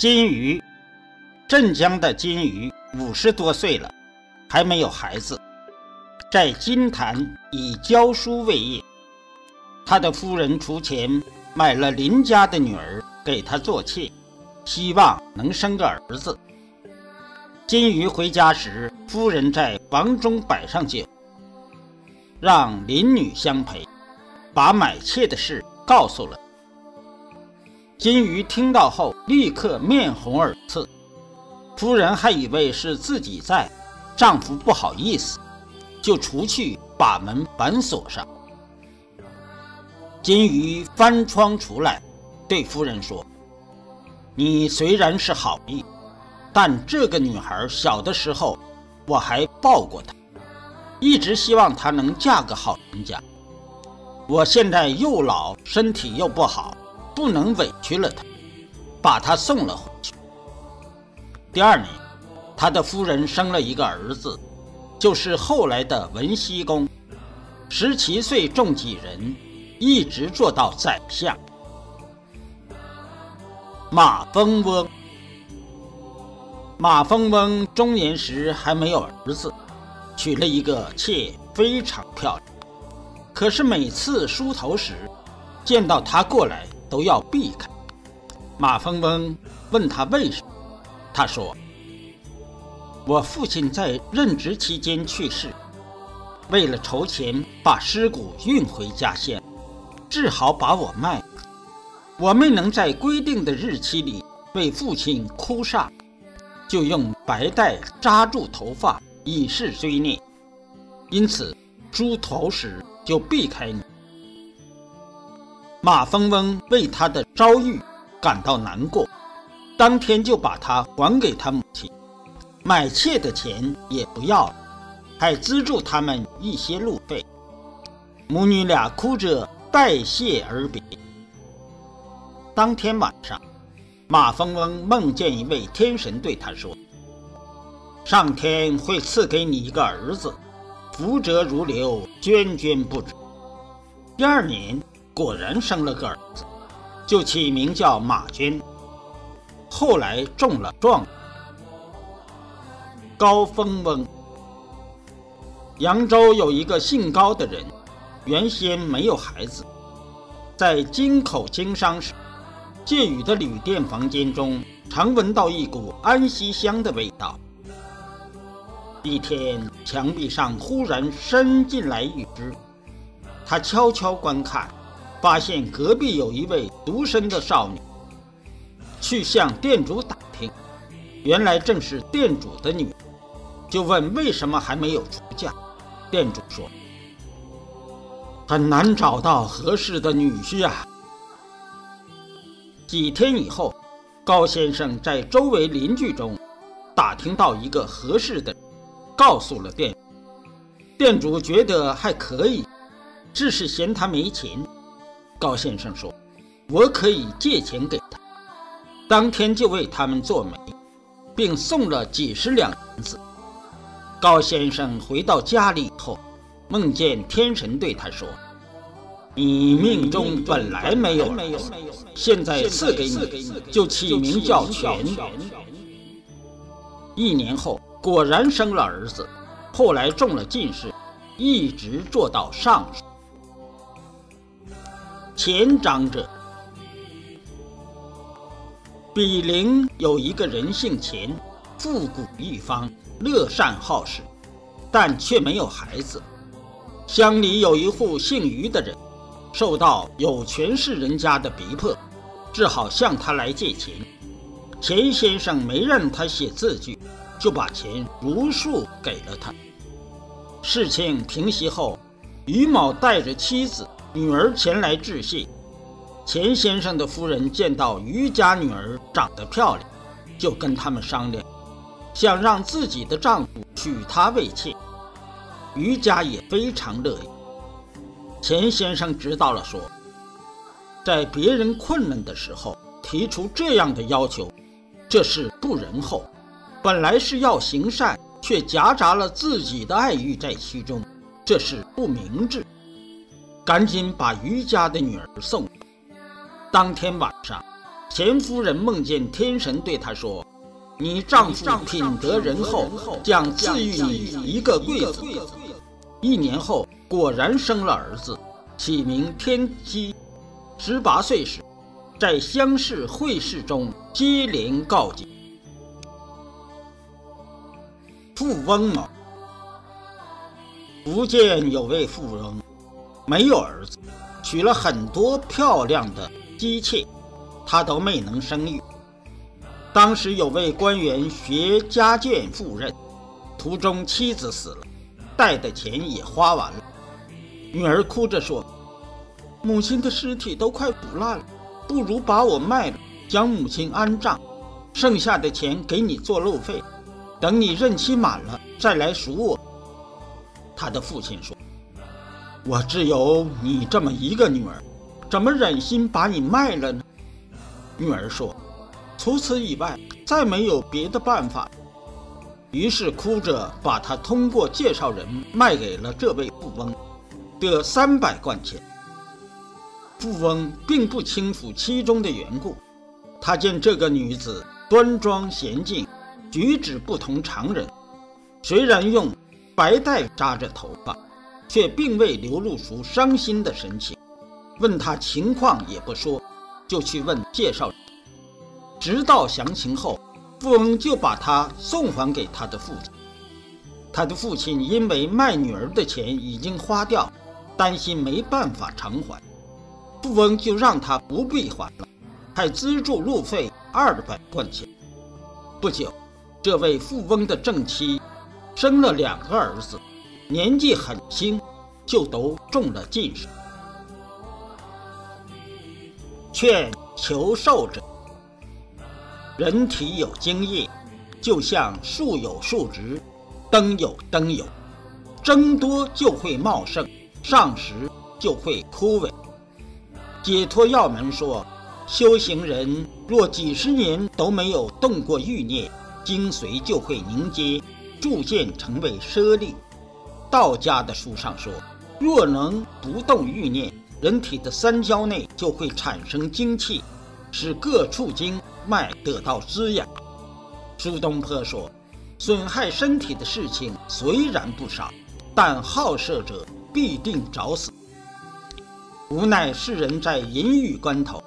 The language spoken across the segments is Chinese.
金鱼，镇江的金鱼五十多岁了，还没有孩子，在金坛以教书为业。他的夫人出钱买了邻家的女儿给他做妾，希望能生个儿子。金鱼回家时，夫人在房中摆上酒，让邻女相陪，把买妾的事告诉了。金鱼听到后，立刻面红耳赤。夫人还以为是自己在，丈夫不好意思，就出去把门反锁上。金鱼翻窗出来，对夫人说：“你虽然是好意，但这个女孩小的时候，我还抱过她，一直希望她能嫁个好人家。我现在又老，身体又不好。”不能委屈了他，把他送了回去。第二年，他的夫人生了一个儿子，就是后来的文熙公，十七岁中举人，一直做到宰相。马蜂翁，马蜂翁中年时还没有儿子，娶了一个妾，非常漂亮。可是每次梳头时，见到他过来。都要避开。马蜂翁问他为什么，他说：“我父亲在任职期间去世，为了筹钱把尸骨运回家乡，只好把我卖。我没能在规定的日期里为父亲哭煞，就用白带扎住头发以示追念。因此梳头时就避开你。”马蜂翁为他的遭遇感到难过，当天就把他还给他母亲，买妾的钱也不要了，还资助他们一些路费。母女俩哭着拜谢而别。当天晚上，马蜂翁梦见一位天神对他说：“上天会赐给你一个儿子，福泽如流，涓涓不止。”第二年。果然生了个儿子，就起名叫马军。后来中了状元。高峰翁，扬州有一个姓高的人，原先没有孩子，在京口经商时，借雨的旅店房间中，常闻到一股安息香的味道。一天，墙壁上忽然伸进来一只，他悄悄观看。发现隔壁有一位独身的少女，去向店主打听，原来正是店主的女儿，就问为什么还没有出嫁。店主说：“很难找到合适的女婿啊。”几天以后，高先生在周围邻居中打听到一个合适的，告诉了店。店主觉得还可以，只是嫌他没钱。高先生说：“我可以借钱给他，当天就为他们做媒，并送了几十两银子。”高先生回到家里以后，梦见天神对他说：“你命中本来没有，现在赐给你，就起名叫全。”一年后，果然生了儿子，后来中了进士，一直做到尚书。前长者，比邻有一个人姓钱，富古一方，乐善好施，但却没有孩子。乡里有一户姓于的人，受到有权势人家的逼迫，只好向他来借钱。钱先生没让他写字据，就把钱如数给了他。事情平息后，于某带着妻子。女儿前来致谢，钱先生的夫人见到于家女儿长得漂亮，就跟他们商量，想让自己的丈夫娶她为妾。于家也非常乐意。钱先生知道了，说，在别人困难的时候提出这样的要求，这是不仁厚。本来是要行善，却夹杂了自己的爱欲在其中，这是不明智。赶紧把于家的女儿送。当天晚上，钱夫人梦见天神对她说：“你丈夫品德仁厚，将赐予你一个贵子。”一年后，果然生了儿子，起名天机。十八岁时，在乡试会试中接连告捷。富翁某，福建有位富翁，没有儿子，娶了很多漂亮的姬妾，他都没能生育。当时有位官员学家眷赴任，途中妻子死了。带的钱也花完了，女儿哭着说：“母亲的尸体都快腐烂了，不如把我卖了，将母亲安葬，剩下的钱给你做路费，等你任期满了再来赎我。”他的父亲说：“我只有你这么一个女儿，怎么忍心把你卖了呢？”女儿说：“除此以外，再没有别的办法。”于是哭着把她通过介绍人卖给了这位富翁，得三百贯钱。富翁并不清楚其中的缘故，他见这个女子端庄娴静，举止不同常人，虽然用白带扎着头发，却并未流露出伤心的神情。问他情况也不说，就去问介绍人，直到详情后。富翁就把他送还给他的父亲。他的父亲因为卖女儿的钱已经花掉，担心没办法偿还，富翁就让他不必还了，还资助路费二百贯钱。不久，这位富翁的正妻生了两个儿子，年纪很轻，就都中了进士。劝求寿者。人体有精液，就像树有树枝，灯有灯油，增多就会茂盛，上时就会枯萎。解脱要门说，修行人若几十年都没有动过欲念，精髓就会凝结，逐渐成为舍利。道家的书上说，若能不动欲念，人体的三焦内就会产生精气，使各处经。脉得到滋养。苏东坡说：“损害身体的事情虽然不少，但好色者必定找死。无奈世人在淫欲关头，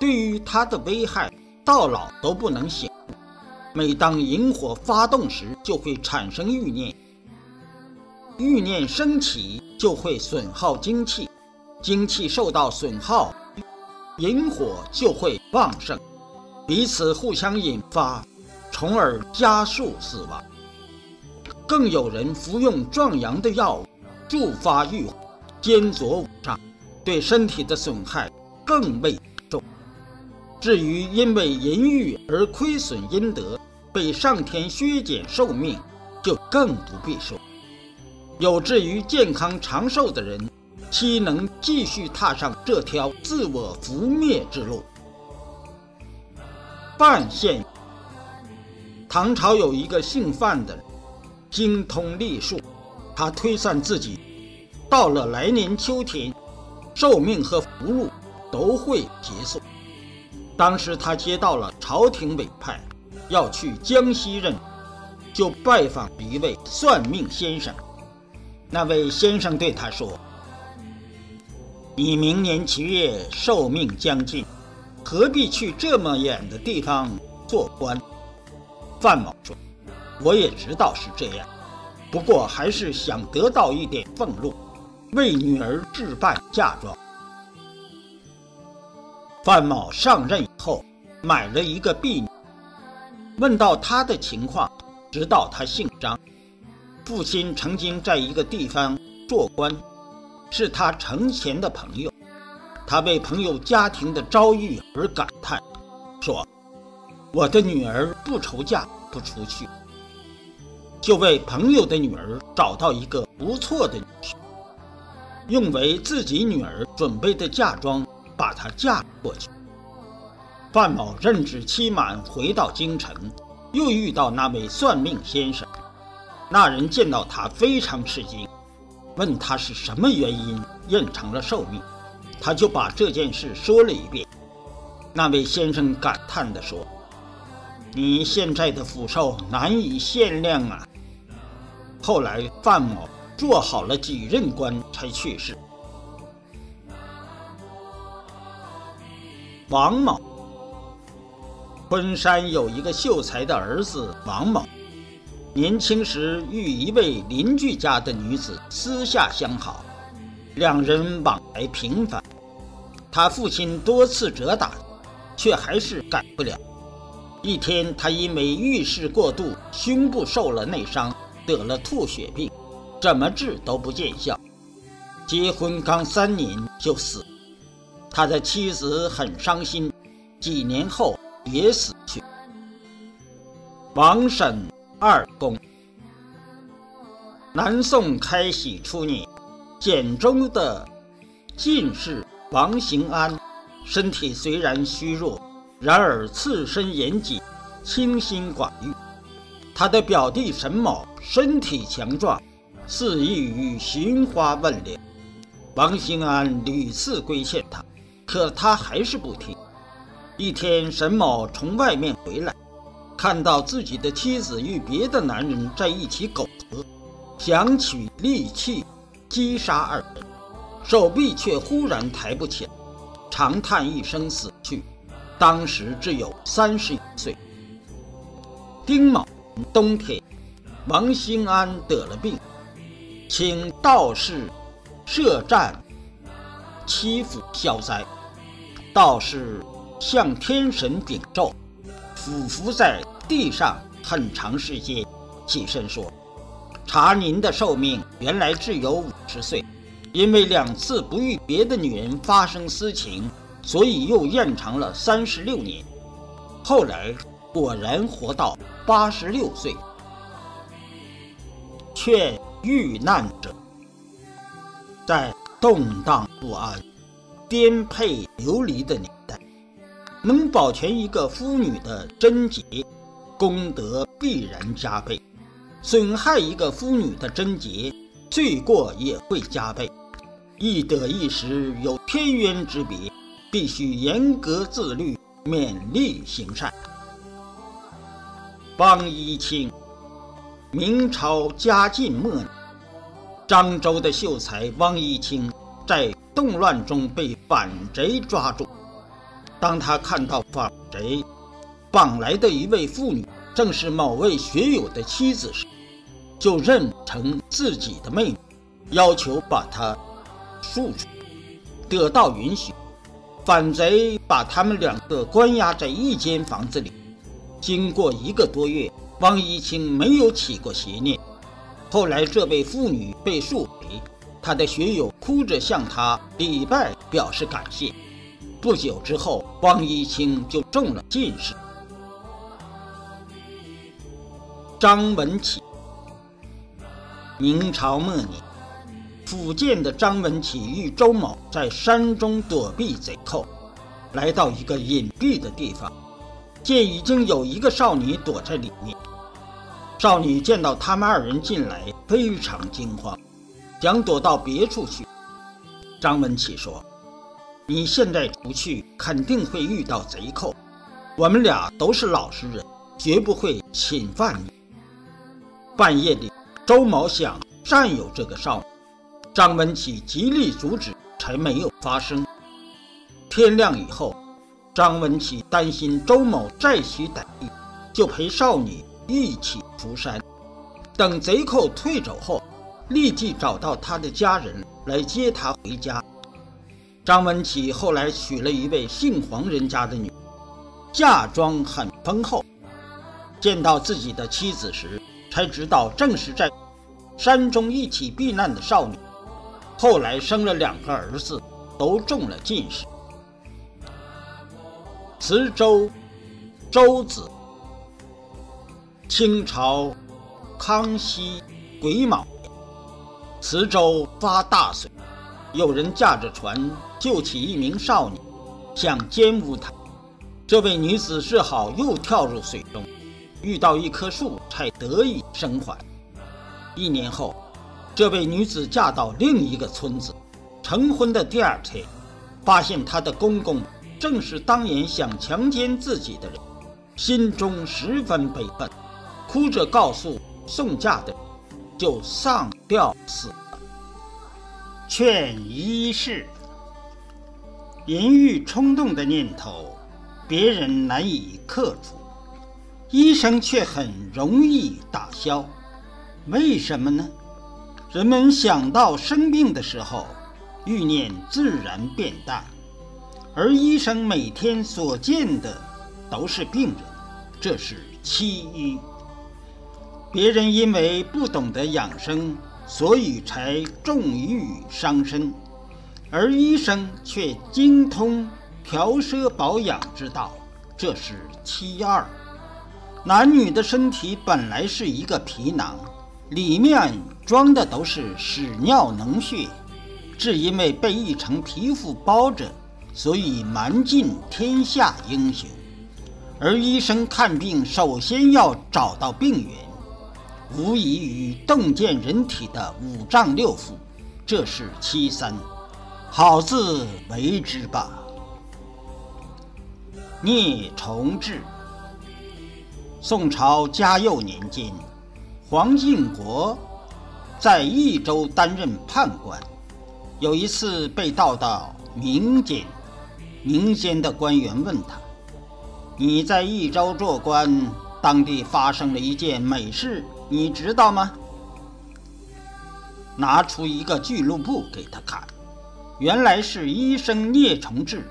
对于它的危害到老都不能醒。每当淫火发动时，就会产生欲念，欲念升起就会损耗精气，精气受到损耗，淫火就会旺盛。”彼此互相引发，从而加速死亡。更有人服用壮阳的药物，助发欲火，兼作五脏，对身体的损害更为重。至于因为淫欲而亏损阴德，被上天削减寿命，就更不必说。有志于健康长寿的人，岂能继续踏上这条自我覆灭之路？范县，唐朝有一个姓范的，精通历数，他推算自己到了来年秋天，寿命和福禄都会结束。当时他接到了朝廷委派，要去江西任，就拜访一位算命先生。那位先生对他说：“你明年七月寿命将近。”何必去这么远的地方做官？范某说：“我也知道是这样，不过还是想得到一点俸禄，为女儿置办嫁妆。”范某上任以后，买了一个婢女。问到她的情况，知道她姓张，父亲曾经在一个地方做官，是他成前的朋友。他为朋友家庭的遭遇而感叹，说：“我的女儿不愁嫁不出去，就为朋友的女儿找到一个不错的女婿，用为自己女儿准备的嫁妆把她嫁过去。”范某任职期满，回到京城，又遇到那位算命先生。那人见到他非常吃惊，问他是什么原因延长了寿命。他就把这件事说了一遍。那位先生感叹地说：“你现在的福寿难以限量啊。”后来范某做好了几任官才去世。王某，昆山有一个秀才的儿子王某，年轻时与一位邻居家的女子私下相好，两人往来频繁。他父亲多次责打，却还是改不了。一天，他因为遇事过度，胸部受了内伤，得了吐血病，怎么治都不见效。结婚刚三年就死。他的妻子很伤心，几年后也死去。王婶二公，南宋开禧初年，简州的进士王行安，身体虽然虚弱，然而自身严谨，清心寡欲。他的表弟沈某身体强壮，肆意于寻花问柳。王行安屡次规劝他。可他还是不听。一天，沈某从外面回来，看到自己的妻子与别的男人在一起苟合，想取利器击杀二人，手臂却忽然抬不起来，长叹一声死去。当时只有三十一岁。丁卯冬天，王兴安得了病，请道士设战祈福消灾。道士向天神禀咒，俯伏在地上很长时间，起身说：“查您的寿命原来只有五十岁，因为两次不与别的女人发生私情，所以又延长了三十六年。后来果然活到八十六岁。”劝遇难者，在动荡不安。颠沛流离的年代，能保全一个妇女的贞洁，功德必然加倍；损害一个妇女的贞洁，罪过也会加倍。一得一失有天渊之别，必须严格自律，勉力行善。方一清，明朝嘉靖末年，漳州的秀才汪一清在。动乱中被反贼抓住。当他看到反贼绑来的一位妇女正是某位学友的妻子时，就认成自己的妹妹，要求把她赎出。得到允许，反贼把他们两个关押在一间房子里。经过一个多月，汪一清没有起过邪念。后来，这位妇女被赎回。他的学友哭着向他礼拜，表示感谢。不久之后，汪一清就中了进士。张文启，明朝末年，福建的张文启与周某在山中躲避贼寇，来到一个隐蔽的地方，见已经有一个少女躲在里面。少女见到他们二人进来，非常惊慌。想躲到别处去，张文启说：“你现在出去，肯定会遇到贼寇。我们俩都是老实人，绝不会侵犯你。”半夜里，周某想占有这个少女，张文启极力阻止，才没有发生。天亮以后，张文启担心周某再起歹意，就陪少女一起出山。等贼寇退走后。立即找到他的家人来接他回家。张文启后来娶了一位姓黄人家的女，嫁妆很丰厚。见到自己的妻子时，才知道正是在山中一起避难的少女。后来生了两个儿子，都中了进士。磁州周子，清朝康熙癸卯。磁州发大水，有人驾着船救起一名少女，想奸污她。这位女子只好又跳入水中，遇到一棵树才得以生还。一年后，这位女子嫁到另一个村子，成婚的第二天，发现她的公公正是当年想强奸自己的人，心中十分悲愤，哭着告诉送嫁的人，就上吊死了。劝一世，淫欲冲动的念头，别人难以克除，医生却很容易打消。为什么呢？人们想到生病的时候，欲念自然变淡，而医生每天所见的都是病人，这是其一。别人因为不懂得养生。所以才重欲伤身，而医生却精通调摄保养之道，这是其二。男女的身体本来是一个皮囊，里面装的都是屎尿脓血，只因为被一层皮肤包着，所以瞒尽天下英雄。而医生看病，首先要找到病源。无异于洞见人体的五脏六腑，这是其三，好自为之吧。聂崇智，宋朝嘉佑年间，黄敬国在益州担任判官，有一次被调到民间，民间的官员问他：“你在益州做官，当地发生了一件美事。”你知道吗？拿出一个记录簿给他看，原来是医生聂崇智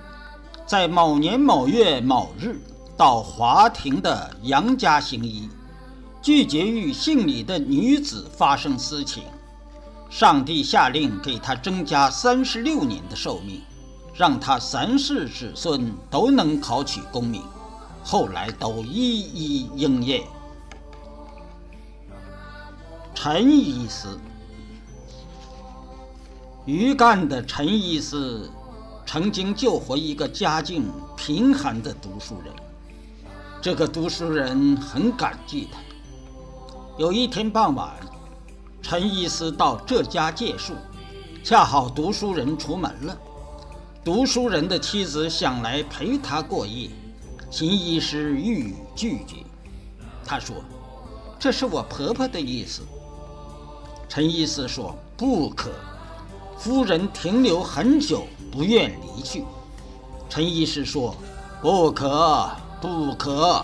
在某年某月某日到华亭的杨家行医，拒绝与姓李的女子发生私情。上帝下令给他增加三十六年的寿命，让他三世子孙都能考取功名。后来都一一应验。陈医师，余干的陈医师曾经救活一个家境贫寒的读书人，这个读书人很感激他。有一天傍晚，陈医师到这家借宿，恰好读书人出门了。读书人的妻子想来陪他过夜，秦医师予以拒绝。他说：“这是我婆婆的意思。”陈医师说：“不可，夫人停留很久，不愿离去。”陈医师说：“不可，不可。”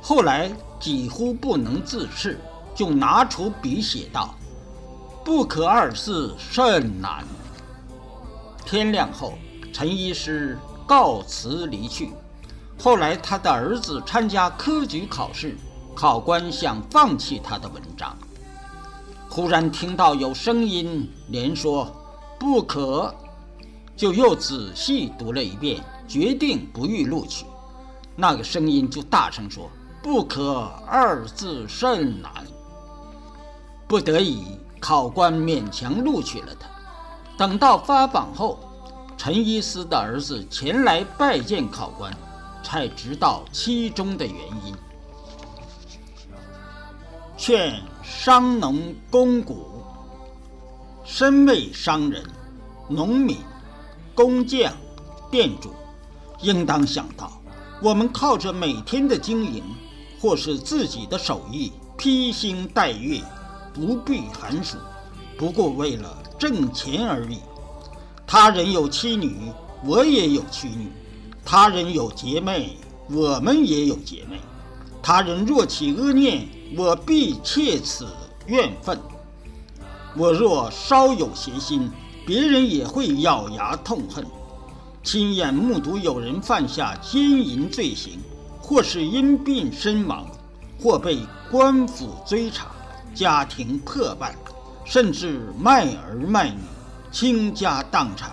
后来几乎不能自持，就拿出笔写道：“不可二字甚难。”天亮后，陈医师告辞离去。后来他的儿子参加科举考试，考官想放弃他的文章。忽然听到有声音，连说不可，就又仔细读了一遍，决定不予录取。那个声音就大声说：“不可二字甚难。”不得已，考官勉强录取了他。等到发榜后，陈医师的儿子前来拜见考官，才知道其中的原因。劝商农工贾，身为商人、农民、工匠、店主，应当想到，我们靠着每天的经营，或是自己的手艺，披星戴月，不避寒暑，不过为了挣钱而已。他人有妻女，我也有妻女；他人有姐妹，我们也有姐妹。他人若起恶念，我必切此怨愤。我若稍有邪心，别人也会咬牙痛恨。亲眼目睹有人犯下奸淫罪行，或是因病身亡，或被官府追查，家庭破败，甚至卖儿卖女，倾家荡产，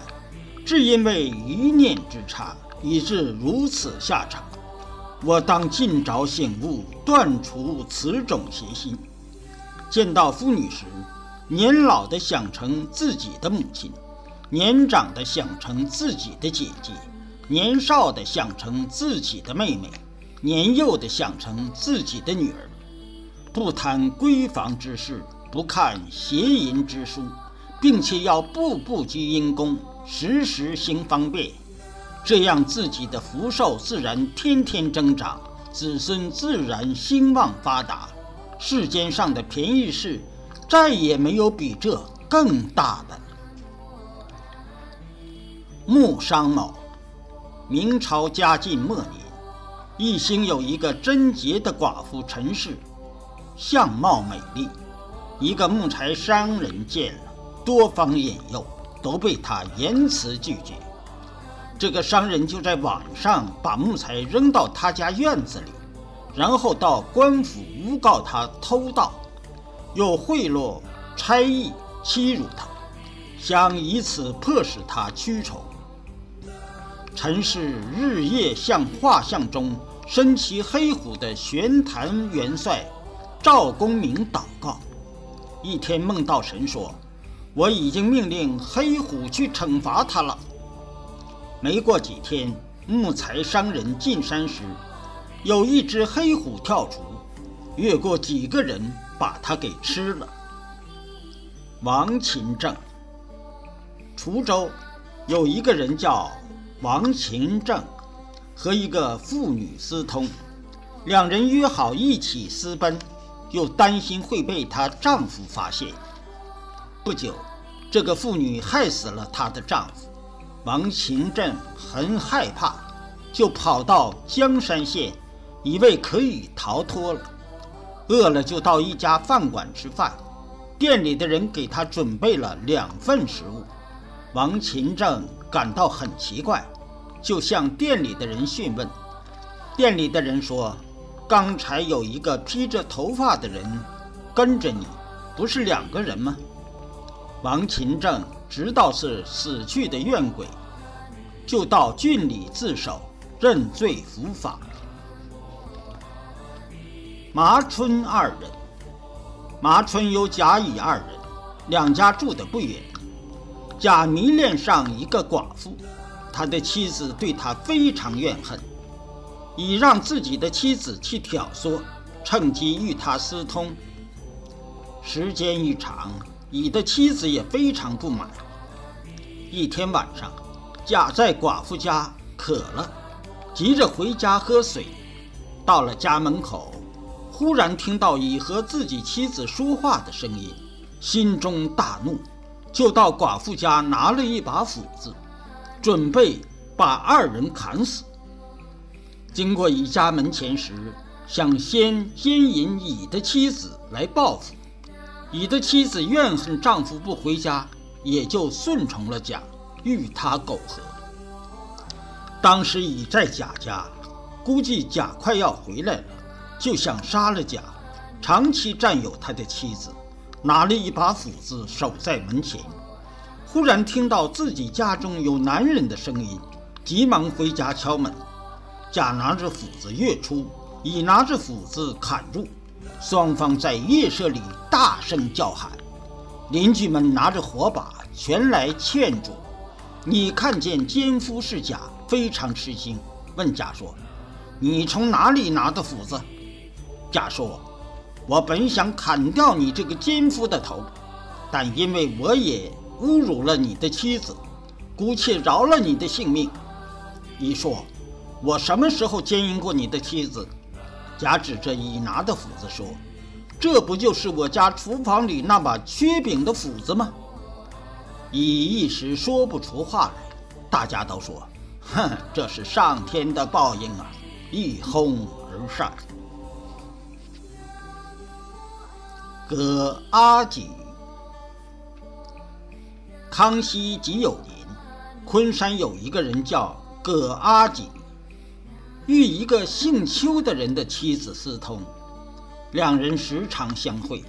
只因为一念之差，以致如此下场。我当尽早醒悟，断除此种邪心。见到妇女时，年老的想成自己的母亲，年长的想成自己的姐姐，年少的想成自己的妹妹，年幼的想成自己的女儿。不谈闺房之事，不看邪淫之书，并且要步步居阴宫，时时行方便。这样自己的福寿自然天天增长，子孙自然兴旺发达，世间上的便宜事，再也没有比这更大的。木商某，明朝嘉靖末年，一兴有一个贞洁的寡妇陈氏，相貌美丽，一个木材商人见了，多方引诱，都被他严词拒绝。这个商人就在网上把木材扔到他家院子里，然后到官府诬告他偷盗，又贿赂、差役、欺辱他，想以此迫使他屈从。陈氏日夜向画像中身骑黑虎的玄坛元帅赵公明祷告。一天梦到神说：“我已经命令黑虎去惩罚他了。”没过几天，木材商人进山时，有一只黑虎跳出，越过几个人，把他给吃了。王秦正，滁州有一个人叫王勤正，和一个妇女私通，两人约好一起私奔，又担心会被她丈夫发现。不久，这个妇女害死了她的丈夫。王勤正很害怕，就跑到江山县，以为可以逃脱了。饿了就到一家饭馆吃饭，店里的人给他准备了两份食物。王勤正感到很奇怪，就向店里的人询问。店里的人说：“刚才有一个披着头发的人跟着你，不是两个人吗？”王勤正。知道是死去的怨鬼，就到郡里自首认罪伏法。麻春二人，麻春有甲乙二人，两家住得不远。甲迷恋上一个寡妇，他的妻子对他非常怨恨，乙让自己的妻子去挑唆，趁机与他私通。时间一长，乙的妻子也非常不满。一天晚上，甲在寡妇家渴了，急着回家喝水。到了家门口，忽然听到乙和自己妻子说话的声音，心中大怒，就到寡妇家拿了一把斧子，准备把二人砍死。经过乙家门前时，想先奸淫乙的妻子来报复。乙的妻子怨恨丈夫不回家。也就顺从了甲，与他苟合。当时乙在甲家，估计甲快要回来了，就想杀了甲，长期占有他的妻子，拿了一把斧子守在门前。忽然听到自己家中有男人的声音，急忙回家敲门。甲拿着斧子跃出，乙拿着斧子砍入，双方在夜色里大声叫喊。邻居们拿着火把全来劝阻。你看见奸夫是甲，非常吃惊，问甲说：“你从哪里拿的斧子？”甲说：“我本想砍掉你这个奸夫的头，但因为我也侮辱了你的妻子，姑且饶了你的性命。”乙说：“我什么时候奸淫过你的妻子？”甲指着乙拿的斧子说。这不就是我家厨房里那把缺柄的斧子吗？乙一时说不出话来，大家都说：“哼，这是上天的报应啊！”一哄而散。葛阿锦，康熙己酉年，昆山有一个人叫葛阿锦，与一个姓邱的人的妻子私通。两人时常相会。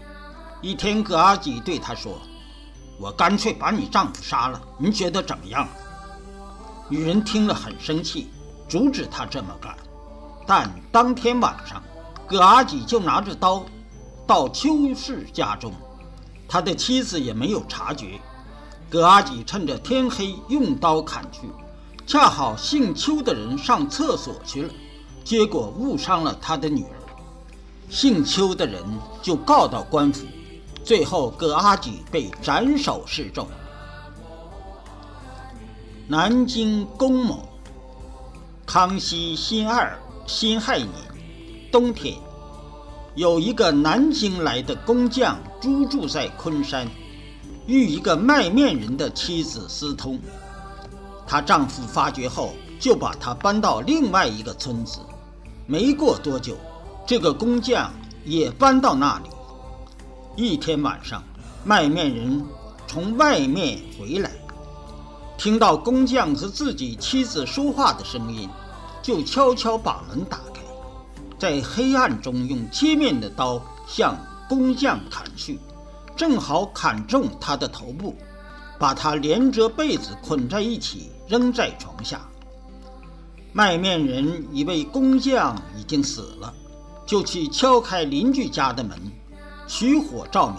一天，葛阿锦对他说：“我干脆把你丈夫杀了，你觉得怎么样？”女人听了很生气，阻止他这么干。但当天晚上，葛阿锦就拿着刀到邱氏家中，他的妻子也没有察觉。葛阿吉趁着天黑用刀砍去，恰好姓邱的人上厕所去了，结果误伤了他的女儿。姓邱的人就告到官府，最后葛阿举被斩首示众。南京龚某，康熙辛二辛亥年冬天，有一个南京来的工匠租住在昆山，与一个卖面人的妻子私通。她丈夫发觉后，就把她搬到另外一个村子。没过多久，这个工匠也搬到那里。一天晚上，卖面人从外面回来。听到工匠和自己妻子说话的声音，就悄悄把门打开，在黑暗中用切面的刀向工匠砍去，正好砍中他的头部，把他连着被子捆在一起扔在床下。卖面人以为工匠已经死了，就去敲开邻居家的门，取火照明。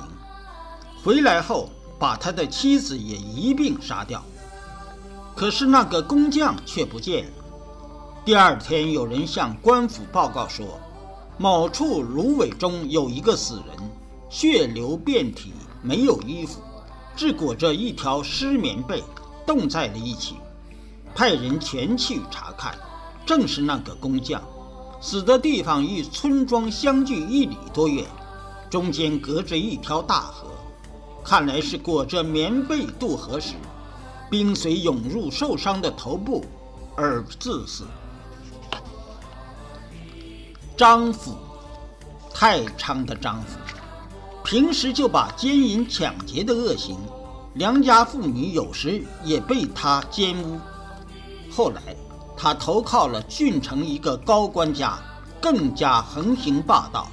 回来后，把他的妻子也一并杀掉。可是那个工匠却不见。第二天，有人向官府报告说，某处芦苇中有一个死人，血流遍体，没有衣服，只裹着一条湿棉被，冻在了一起。派人前去查看，正是那个工匠。死的地方与村庄相距一里多远，中间隔着一条大河，看来是裹着棉被渡河时。冰水涌入受伤的头部，而致死。张府，太昌的张府，平时就把奸淫抢劫的恶行，良家妇女有时也被他奸污。后来，他投靠了郡城一个高官家，更加横行霸道。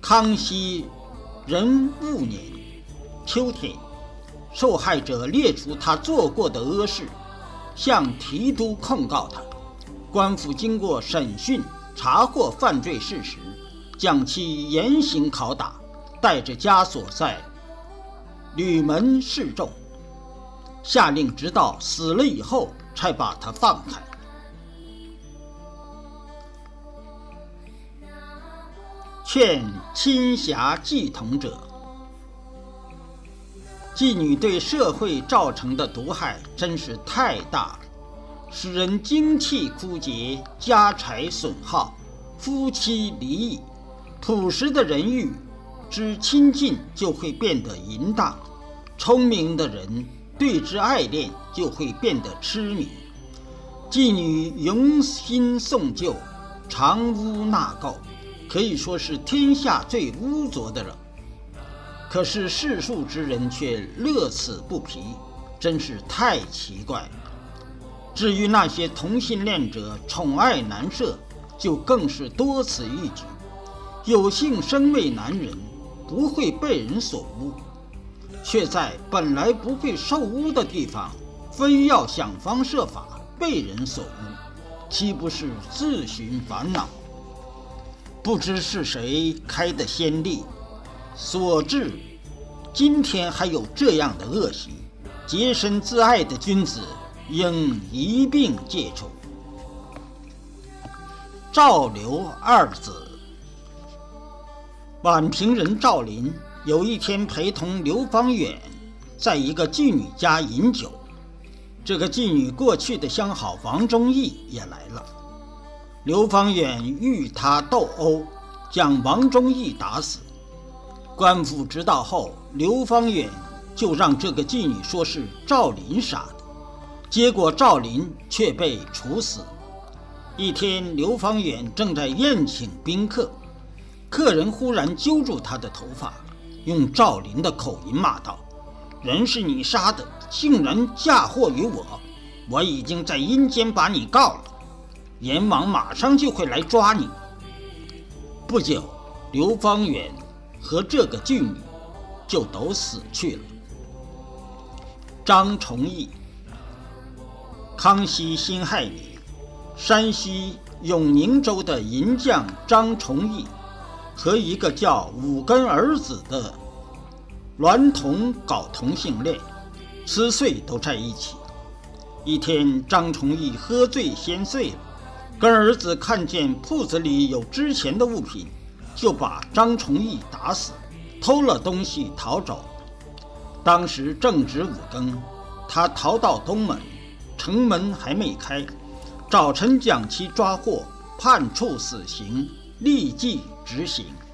康熙壬戊年秋天。受害者列出他做过的恶事，向提督控告他。官府经过审讯，查获犯罪事实，将其严刑拷打，带着枷锁在吕门示众，下令直到死了以后才把他放开。劝亲侠继同者。妓女对社会造成的毒害真是太大了，使人精气枯竭，家财损耗，夫妻离异。朴实的人欲之亲近就会变得淫荡，聪明的人对之爱恋就会变得痴迷。妓女迎新送旧，藏污纳垢，可以说是天下最污浊的了。可是世俗之人却乐此不疲，真是太奇怪了。至于那些同性恋者宠爱男色，就更是多此一举。有幸身为男人，不会被人所污，却在本来不会受污的地方，非要想方设法被人所污，岂不是自寻烦恼？不知是谁开的先例。所致，今天还有这样的恶习，洁身自爱的君子应一并戒除。赵刘二子，宛平人赵林有一天陪同刘方远在一个妓女家饮酒，这个妓女过去的相好王忠义也来了，刘方远与他斗殴，将王忠义打死。官府知道后，刘方远就让这个妓女说是赵林杀的，结果赵林却被处死。一天，刘方远正在宴请宾客，客人忽然揪住他的头发，用赵林的口音骂道：“人是你杀的，竟然嫁祸于我！我已经在阴间把你告了，阎王马上就会来抓你。”不久，刘方远。和这个妓女就都死去了。张崇义，康熙辛亥年，山西永宁州的银匠张崇义和一个叫五根儿子的娈童搞同性恋，吃睡都在一起。一天，张崇义喝醉先睡了，跟儿子看见铺子里有值钱的物品。就把张崇义打死，偷了东西逃走。当时正值五更，他逃到东门，城门还没开，早晨将其抓获，判处死刑，立即执行。